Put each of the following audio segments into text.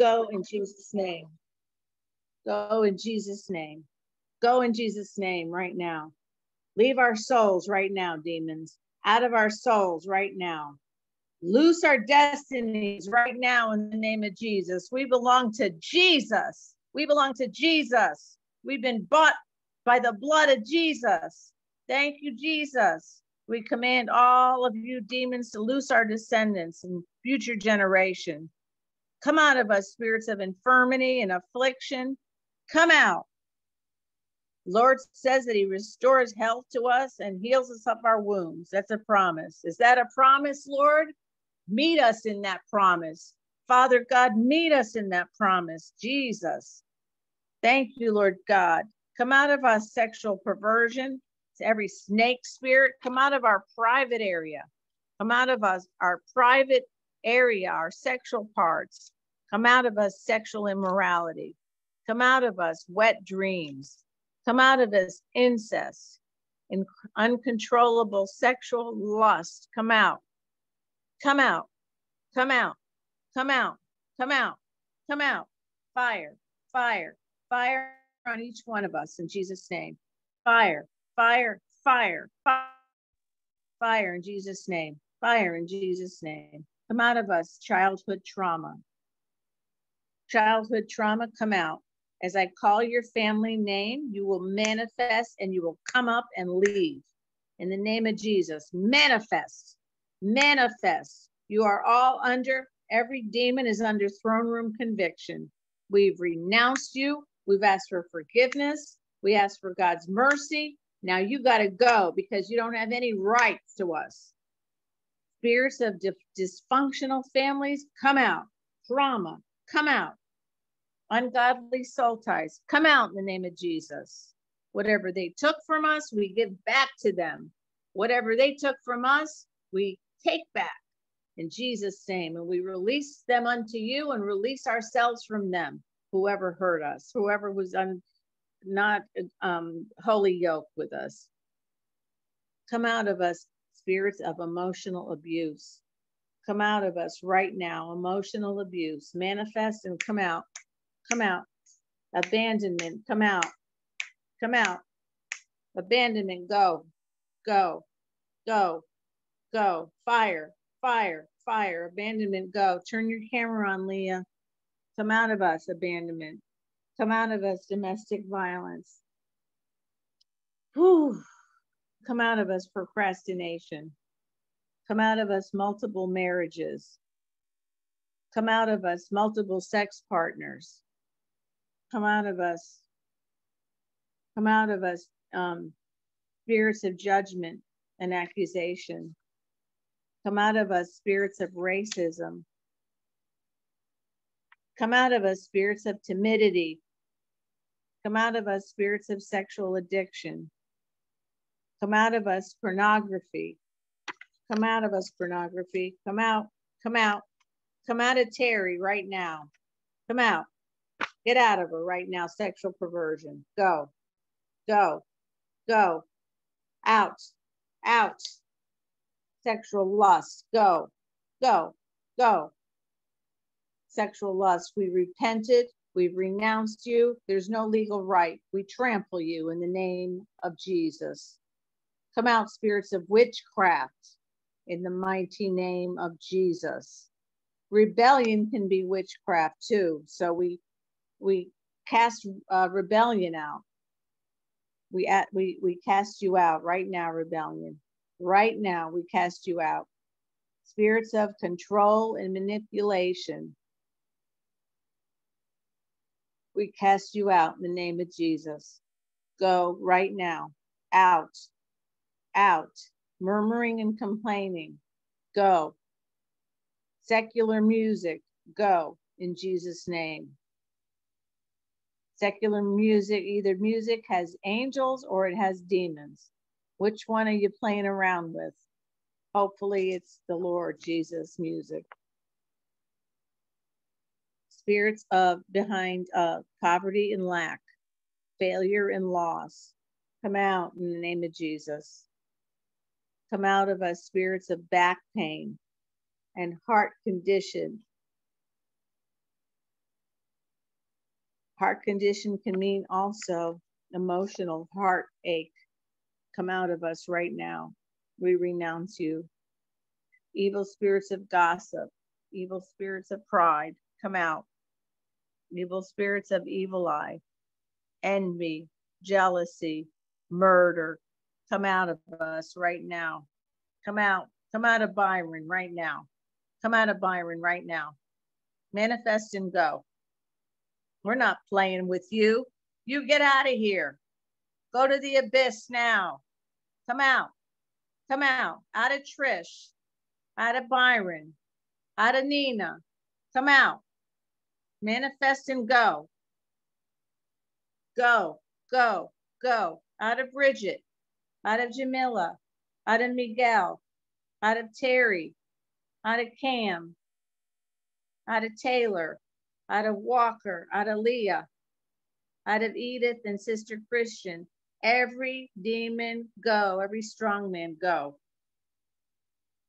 Go in Jesus' name. Go in Jesus' name. Go in Jesus' name right now. Leave our souls right now, demons. Out of our souls right now. Loose our destinies right now in the name of Jesus. We belong to Jesus. We belong to Jesus. We've been bought by the blood of Jesus. Thank you, Jesus. We command all of you demons to loose our descendants and future generation. Come out of us, spirits of infirmity and affliction. Come out. Lord says that he restores health to us and heals us of our wounds. That's a promise. Is that a promise, Lord? Meet us in that promise. Father God, meet us in that promise. Jesus. Thank you, Lord God. Come out of us sexual perversion, every snake spirit, come out of our private area. Come out of us, our private area, our sexual parts. Come out of us sexual immorality. Come out of us wet dreams. Come out of us incest and uncontrollable sexual lust. Come out. Come out. Come out. Come out. Come out. Come out. Fire. Fire. Fire on each one of us in Jesus' name. Fire. Fire. Fire. Fire. Fire in Jesus' name. Fire in Jesus' name. Come out of us, childhood trauma. Childhood trauma, come out. As I call your family name, you will manifest and you will come up and leave. In the name of Jesus, manifest, manifest. You are all under, every demon is under throne room conviction. We've renounced you. We've asked for forgiveness. We ask for God's mercy. Now you got to go because you don't have any rights to us. Spirits of dysfunctional families, come out. Trauma, come out ungodly soul ties come out in the name of Jesus. Whatever they took from us, we give back to them. Whatever they took from us, we take back in Jesus' name. And we release them unto you and release ourselves from them, whoever hurt us, whoever was un, not um, holy yoke with us. Come out of us, spirits of emotional abuse. Come out of us right now, emotional abuse. Manifest and come out come out. Abandonment, come out. Come out. Abandonment, go, go, go, go. Fire, fire, fire. Abandonment, go. Turn your camera on, Leah. Come out of us, abandonment. Come out of us, domestic violence. Whew. Come out of us, procrastination. Come out of us, multiple marriages. Come out of us, multiple sex partners come out of us, come out of us, um, spirits of judgment and accusation. Come out of us, spirits of racism. Come out of us, spirits of timidity. Come out of us, spirits of sexual addiction. Come out of us, pornography. Come out of us, pornography. Come out, come out, come out of Terry right now. Come out. Get out of her right now, sexual perversion. Go, go, go. Out, out. Sexual lust. Go, go, go. Sexual lust. We repented. We've renounced you. There's no legal right. We trample you in the name of Jesus. Come out, spirits of witchcraft, in the mighty name of Jesus. Rebellion can be witchcraft too. So we we cast uh, rebellion out. We, at, we, we cast you out right now, rebellion. Right now, we cast you out. Spirits of control and manipulation. We cast you out in the name of Jesus. Go right now. Out. Out. Murmuring and complaining. Go. Secular music. Go in Jesus' name secular music, either music has angels or it has demons. Which one are you playing around with? Hopefully, it's the Lord Jesus music. Spirits of behind uh, poverty and lack, failure and loss, come out in the name of Jesus. Come out of us, spirits of back pain and heart condition Heart condition can mean also emotional heartache. Come out of us right now. We renounce you. Evil spirits of gossip, evil spirits of pride, come out. Evil spirits of evil eye, envy, jealousy, murder, come out of us right now. Come out. Come out of Byron right now. Come out of Byron right now. Manifest and go. We're not playing with you. You get out of here. Go to the abyss now. Come out. Come out. Out of Trish. Out of Byron. Out of Nina. Come out. Manifest and go. Go, go, go. Out of Bridget. Out of Jamila. Out of Miguel. Out of Terry. Out of Cam. Out of Taylor out of Walker, out of Leah, out of Edith and Sister Christian. Every demon go, every strong man go.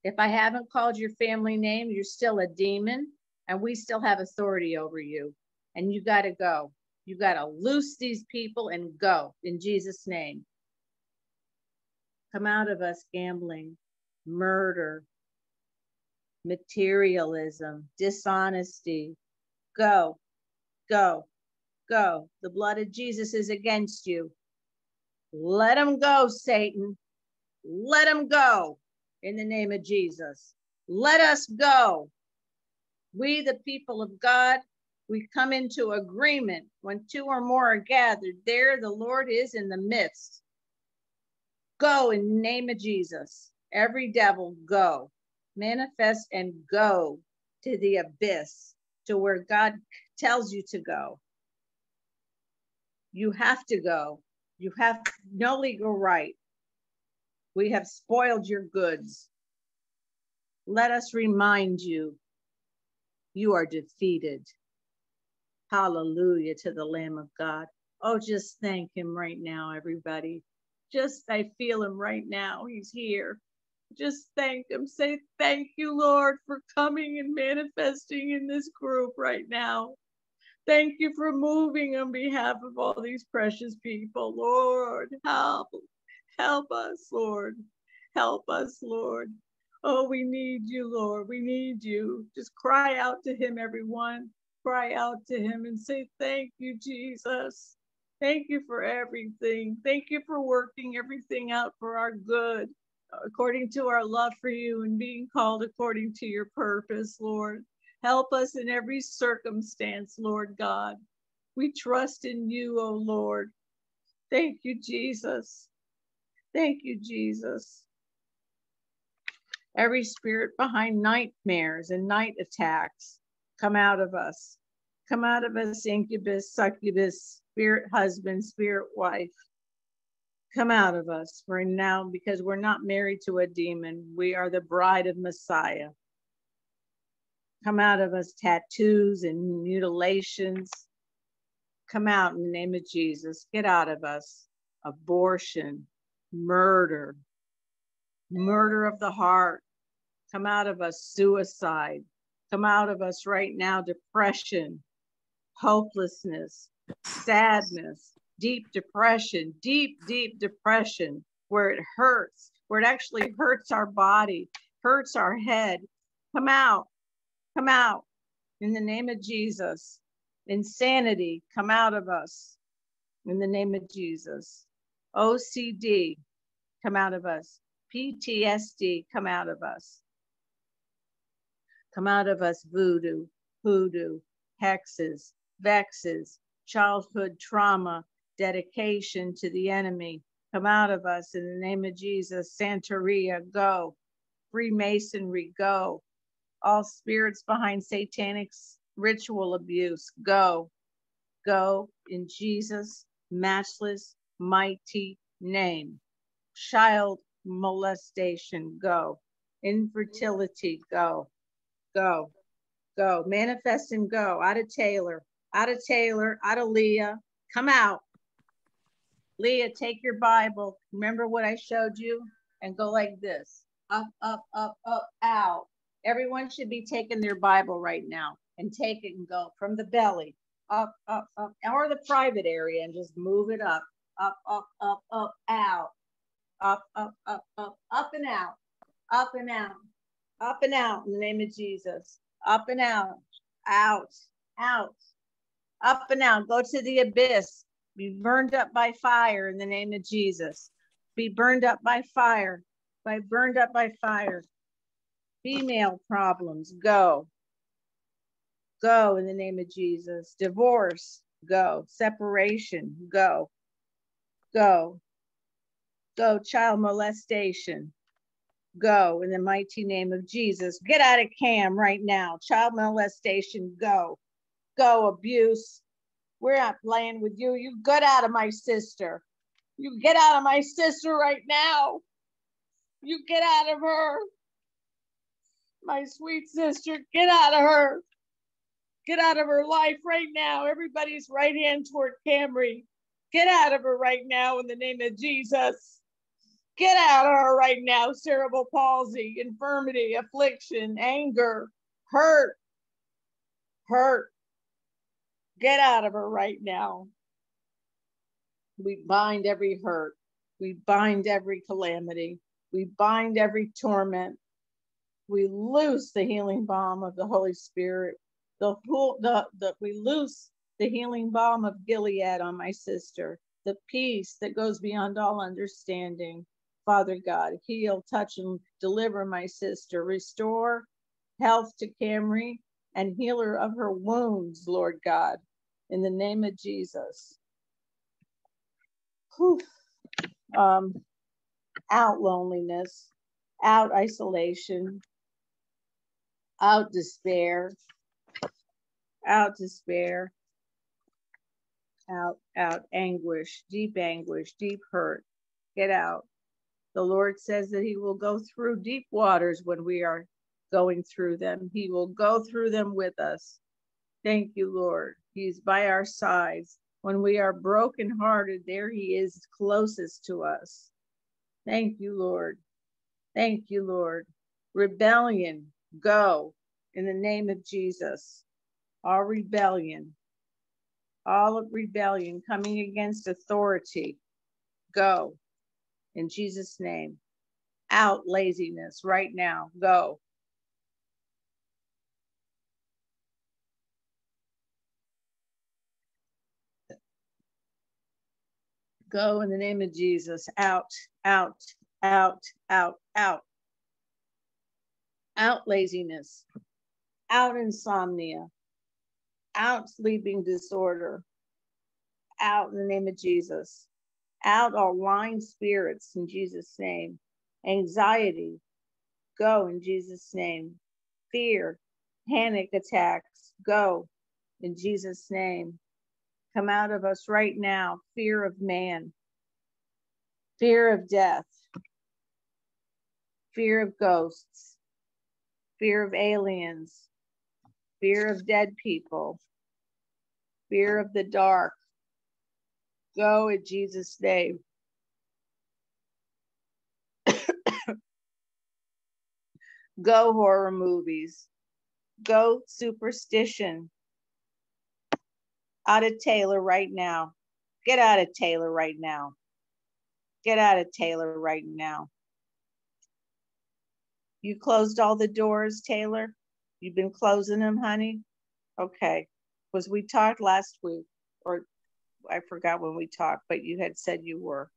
If I haven't called your family name, you're still a demon and we still have authority over you. And you got to go. You got to loose these people and go in Jesus' name. Come out of us gambling, murder, materialism, dishonesty, Go, go, go. The blood of Jesus is against you. Let him go, Satan. Let him go in the name of Jesus. Let us go. We, the people of God, we come into agreement when two or more are gathered. There, the Lord is in the midst. Go in name of Jesus. Every devil, go. Manifest and go to the abyss to where God tells you to go. You have to go. You have no legal right. We have spoiled your goods. Let us remind you, you are defeated. Hallelujah to the Lamb of God. Oh, just thank him right now, everybody. Just, I feel him right now. He's here just thank him. Say thank you, Lord, for coming and manifesting in this group right now. Thank you for moving on behalf of all these precious people. Lord, help. Help us, Lord. Help us, Lord. Oh, we need you, Lord. We need you. Just cry out to him, everyone. Cry out to him and say, Thank you, Jesus. Thank you for everything. Thank you for working everything out for our good according to our love for you and being called according to your purpose, Lord. Help us in every circumstance, Lord God. We trust in you, O oh Lord. Thank you, Jesus. Thank you, Jesus. Every spirit behind nightmares and night attacks, come out of us. Come out of us, incubus, succubus, spirit husband, spirit wife come out of us for now because we're not married to a demon. We are the bride of Messiah. Come out of us, tattoos and mutilations. Come out in the name of Jesus. Get out of us. Abortion, murder, murder of the heart. Come out of us, suicide. Come out of us right now, depression, hopelessness, sadness, deep depression, deep, deep depression, where it hurts, where it actually hurts our body, hurts our head. Come out, come out in the name of Jesus. Insanity, come out of us in the name of Jesus. OCD, come out of us. PTSD, come out of us. Come out of us, voodoo, hoodoo, hexes, vexes, childhood trauma, dedication to the enemy. Come out of us in the name of Jesus. Santeria, go. Freemasonry, go. All spirits behind satanic ritual abuse, go. Go in Jesus' matchless, mighty name. Child molestation, go. Infertility, go. Go. Go. Manifest and go. Out of Taylor, out of Taylor, out of Leah. Come out. Leah, take your Bible. Remember what I showed you? And go like this up, up, up, up, out. Everyone should be taking their Bible right now and take it and go from the belly up, up, up, or the private area and just move it up, up, up, up, up, out, up, up, up, up, up and out, up and out, up and out in the name of Jesus, up and out, out, out, up and out. Go to the abyss. Be burned up by fire in the name of Jesus. Be burned up by fire, by burned up by fire. Female problems, go. Go in the name of Jesus. Divorce, go. Separation, go. Go. Go. Child molestation, go in the mighty name of Jesus. Get out of cam right now. Child molestation, go. Go. Abuse, we're not playing with you. You get out of my sister. You get out of my sister right now. You get out of her. My sweet sister, get out of her. Get out of her life right now. Everybody's right hand toward Camry. Get out of her right now in the name of Jesus. Get out of her right now. Cerebral palsy, infirmity, affliction, anger, hurt, hurt. Get out of her right now. We bind every hurt. We bind every calamity. We bind every torment. We loose the healing balm of the Holy Spirit the the, the we loose the healing balm of Gilead on my sister, the peace that goes beyond all understanding. Father God, heal, touch, and deliver my sister. Restore health to Camry and heal her of her wounds, Lord God, in the name of Jesus. Whew. Um, out loneliness, out isolation, out despair, out despair, out, out anguish, deep anguish, deep hurt. Get out. The Lord says that He will go through deep waters when we are going through them. He will go through them with us. Thank you, Lord. He's by our sides. When we are brokenhearted, there He is closest to us. Thank you, Lord. Thank you, Lord. Rebellion, go in the name of Jesus all rebellion, all of rebellion coming against authority, go in Jesus' name. Out laziness right now, go. Go in the name of Jesus. Out, out, out, out, out. Out laziness, out insomnia, out sleeping disorder, out in the name of Jesus, out all lying spirits in Jesus' name, anxiety, go in Jesus' name, fear, panic attacks, go in Jesus' name. Come out of us right now, fear of man, fear of death, fear of ghosts, fear of aliens, fear of dead people, fear of the dark. Go in Jesus' name. Go horror movies. Go superstition. Out of Taylor right now. Get out of Taylor right now. Get out of Taylor right now. You closed all the doors, Taylor? You've been closing them, honey? Okay. Was we talked last week or I forgot when we talked, but you had said you were.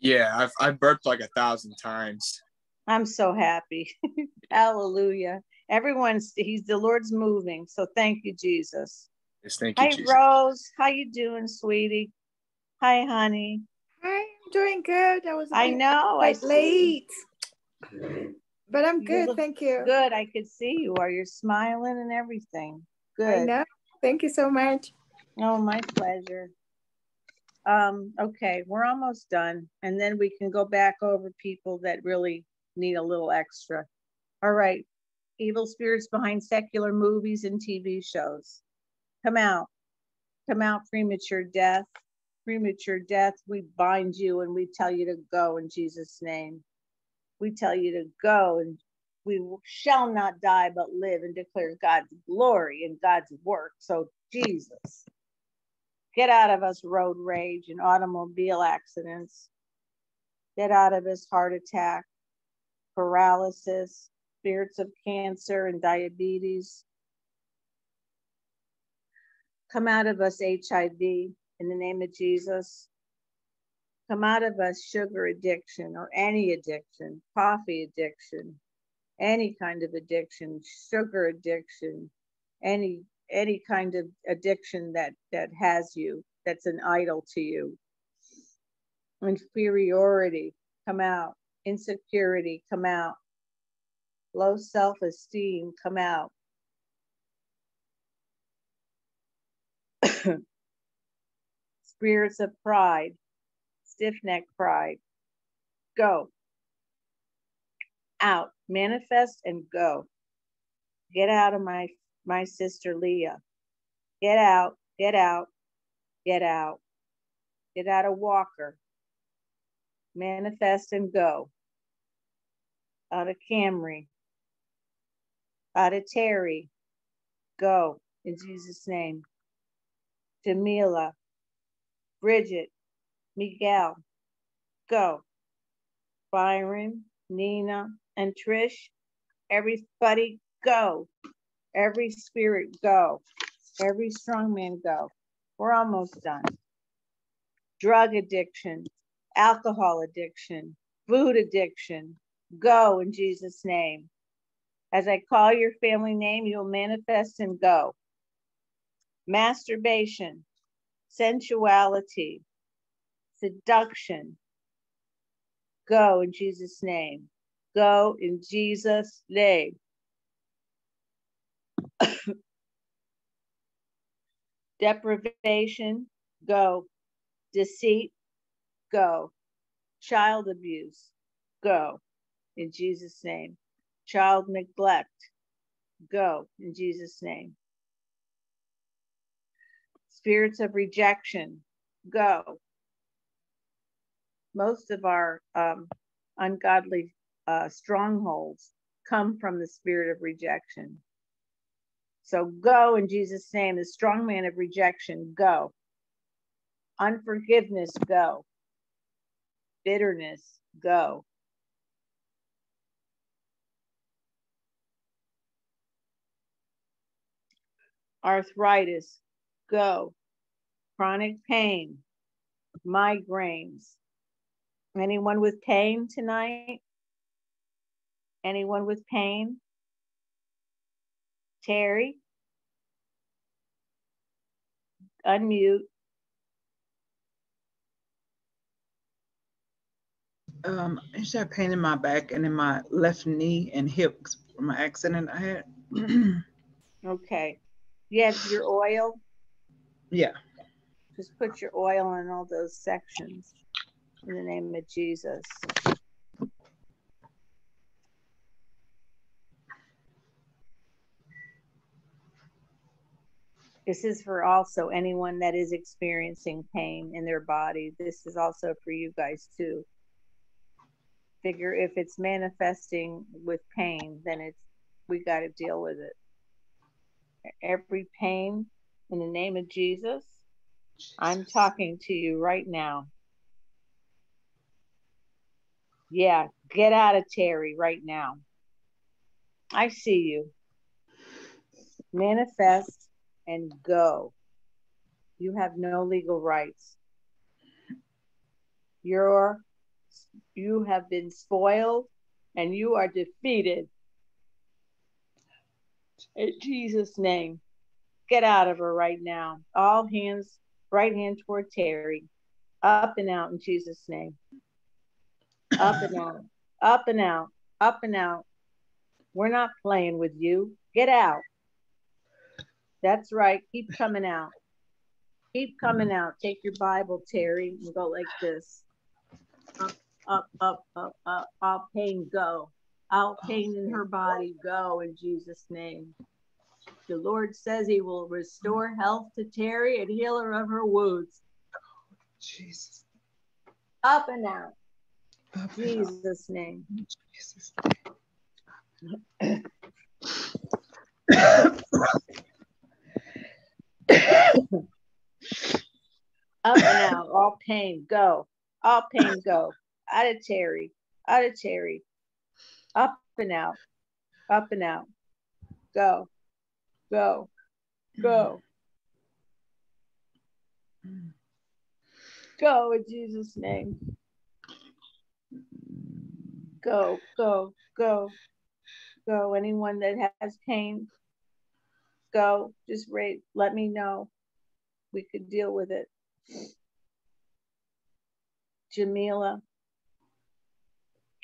Yeah, I've I've burped like a thousand times. I'm so happy. Hallelujah. Everyone's he's the Lord's moving. So thank you, Jesus. Yes, thank you. Hi, Jesus. Rose. How you doing, sweetie? Hi, honey. Hi, I'm doing good. I was I know. I late. But I'm good, look thank you. Good. I could see you. Are you smiling and everything? Good. I know. Thank you so much. Oh, my pleasure. Um, okay, we're almost done. And then we can go back over people that really need a little extra. All right. Evil spirits behind secular movies and TV shows. Come out. Come out, premature death. Premature death, we bind you and we tell you to go in Jesus' name. We tell you to go and we shall not die but live and declare God's glory and God's work. So, Jesus, get out of us road rage and automobile accidents. Get out of us heart attack, paralysis, spirits of cancer and diabetes. Come out of us HIV in the name of Jesus. Come out of us sugar addiction or any addiction, coffee addiction, any kind of addiction, sugar addiction, any any kind of addiction that that has you, that's an idol to you. Inferiority, come out. Insecurity, come out. Low self-esteem, come out. Spirits of pride, stiff neck pride, go out, manifest and go. Get out of my my sister Leah. Get out, get out, get out. Get out of Walker. Manifest and go. Out of Camry. Out of Terry. Go in Jesus' name. Jamila. Bridget. Miguel. Go. Byron. Nina and Trish, everybody go. Every spirit go. Every strong man go. We're almost done. Drug addiction, alcohol addiction, food addiction, go in Jesus' name. As I call your family name, you'll manifest and go. Masturbation, sensuality, seduction, Go in Jesus' name. Go in Jesus' name. Deprivation, go. Deceit, go. Child abuse, go in Jesus' name. Child neglect, go in Jesus' name. Spirits of rejection, go most of our um, ungodly uh, strongholds come from the spirit of rejection. So go in Jesus' name, the strong man of rejection, go. Unforgiveness, go. Bitterness, go. Arthritis, go. Chronic pain, migraines, Anyone with pain tonight? Anyone with pain? Terry? Unmute. Um, I just have pain in my back and in my left knee and hips from an accident I had. okay. Yes, your oil? Yeah. Just put your oil in all those sections in the name of Jesus. This is for also anyone that is experiencing pain in their body. This is also for you guys too. Figure if it's manifesting with pain, then it's we got to deal with it. Every pain in the name of Jesus, Jesus. I'm talking to you right now. Yeah, get out of Terry right now. I see you. Manifest and go. You have no legal rights. You're you have been spoiled and you are defeated. In Jesus' name, get out of her right now. All hands, right hand toward Terry. Up and out in Jesus' name up and out, up and out, up and out. We're not playing with you. Get out. That's right. Keep coming out. Keep coming out. Take your Bible, Terry, and go like this. Up, up, up, up, up. All pain go. All pain in her body go in Jesus' name. The Lord says he will restore health to Terry and heal her of her wounds. Jesus. Up and out. Jesus' name. Jesus' name. Up and out, all pain, go. All pain, go. Out of Terry, out of Terry. Up and out, up and out. Go, go, go. Go in Jesus' name. Go, go, go, go. Anyone that has pain, go. Just rate, let me know. We could deal with it. Jamila,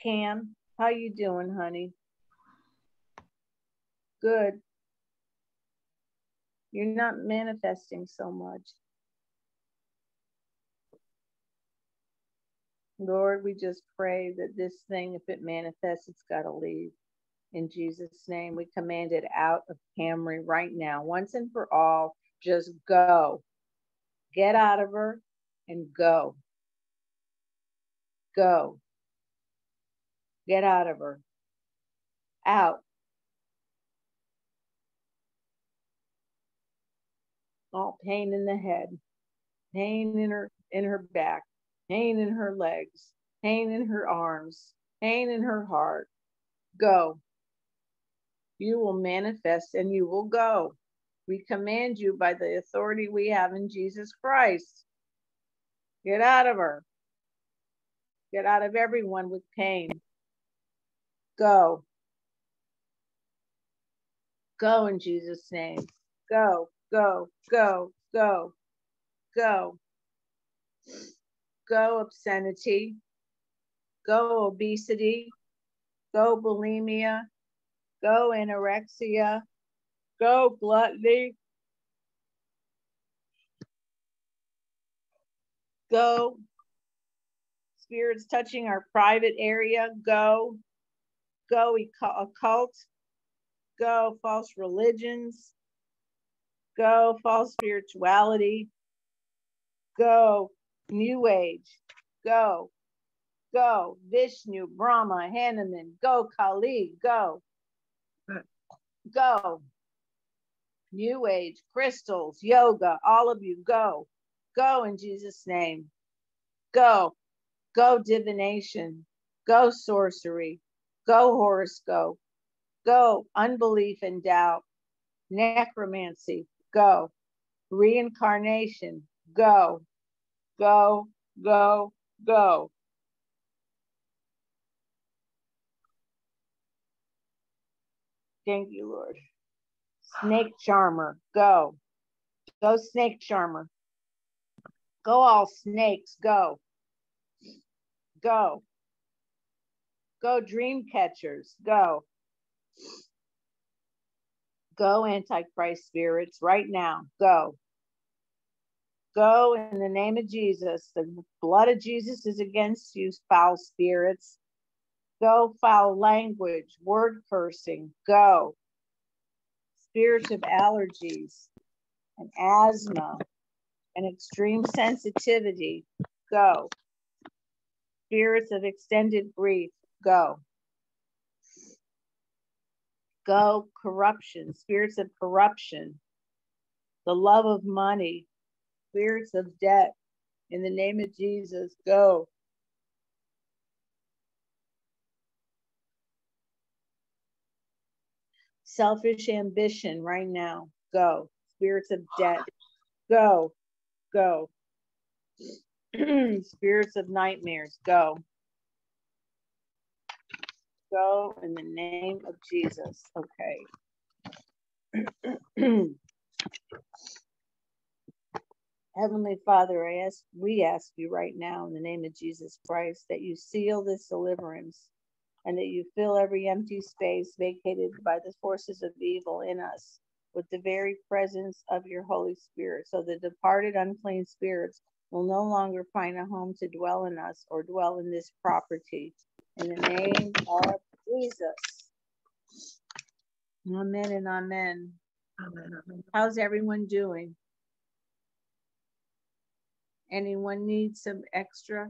Cam, how you doing, honey? Good. You're not manifesting so much. Lord, we just pray that this thing, if it manifests, it's got to leave. In Jesus' name, we command it out of Camry right now, once and for all. Just go. Get out of her and go. Go. Get out of her. Out. All pain in the head, pain in her in her back, pain in her legs, pain in her arms, pain in her heart. Go. You will manifest and you will go. We command you by the authority we have in Jesus Christ. Get out of her. Get out of everyone with pain. Go. Go in Jesus' name. Go, go, go, go, go. Go obscenity. Go obesity. Go bulimia. Go anorexia. Go gluttony. Go spirits touching our private area. Go. Go occult. Go false religions. Go false spirituality. Go new age. Go. Go. Vishnu, Brahma, Hanuman. Go Kali. Go. Go. New age, crystals, yoga, all of you go. Go in Jesus' name. Go. Go divination. Go sorcery. Go horoscope. Go unbelief and doubt. Necromancy. Go. Reincarnation. Go. Go. Go. Go. Thank you, Lord. Snake charmer, go. Go snake charmer. Go all snakes, go. Go. Go dream catchers, go. Go antichrist spirits right now, go. Go in the name of Jesus. The blood of Jesus is against you, foul spirits. Go foul language, word cursing, go spirits of allergies and asthma and extreme sensitivity, go. Spirits of extended grief, go. Go corruption, spirits of corruption, the love of money, spirits of debt, in the name of Jesus, go. selfish ambition right now. Go. Spirits of debt. Go. Go. Spirits of nightmares. Go. Go in the name of Jesus. Okay. Heavenly Father, I ask we ask you right now in the name of Jesus Christ that you seal this deliverance and that you fill every empty space vacated by the forces of evil in us with the very presence of your Holy Spirit, so the departed unclean spirits will no longer find a home to dwell in us or dwell in this property. In the name of Jesus. Amen and amen. Amen. How's everyone doing? Anyone need some extra